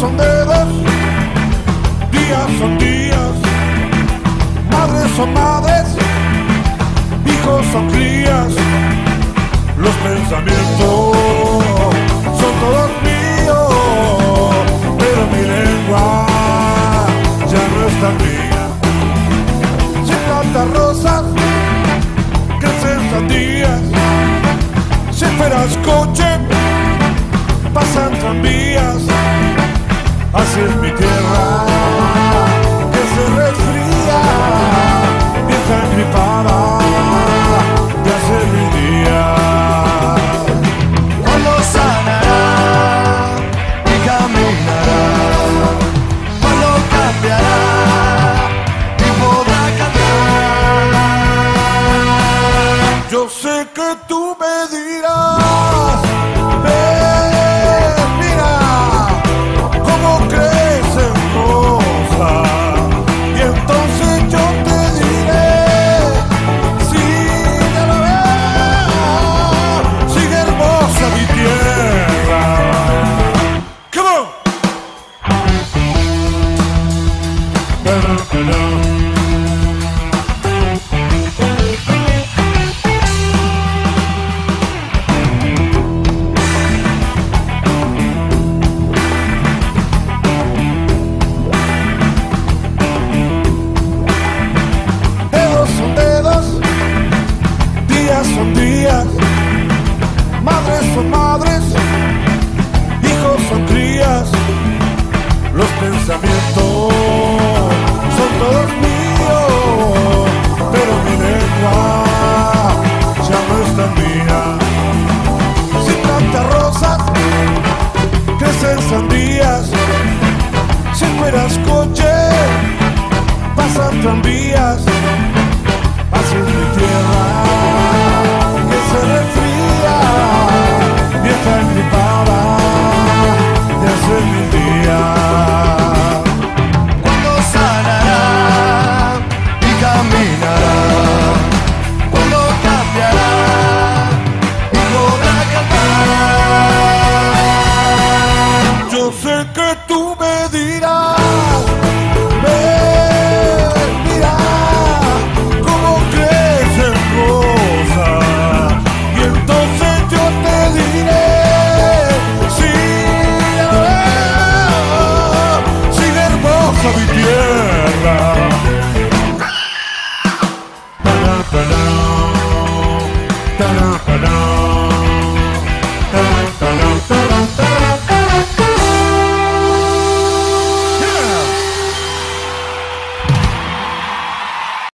son dedos, días son días, madres son madres, hijos son crías, los pensamientos son todos míos, pero mi lengua ya no es tan mía. Se plantan rosas, crecen sandías, si esperas coche, pasan tranvías así es mi tierra que se resfría, vieja engripada, de hace mil días. Cuando sanará y caminará, cuando cambiará y podrá cantar. Yo sé que tú son días, madres son madres, hijos son crías, los pensamientos son todos míos, pero mi lengua ya no es tan mía. Si plantas rosas, crecen sandías, si fueras coche, pasan tranvías. Sé que tú me dirás, ven, mira cómo crecen rosas. Y entonces yo te diré, sí, sigue hermosa mi tierra.